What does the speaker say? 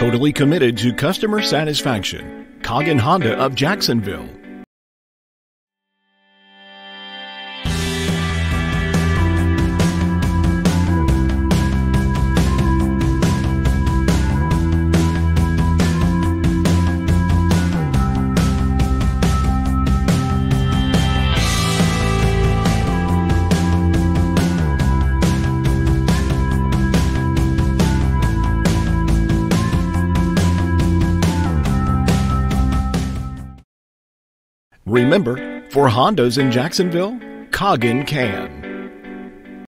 Totally committed to customer satisfaction. Coggin Honda of Jacksonville. Remember, for Hondas in Jacksonville, Coggin can.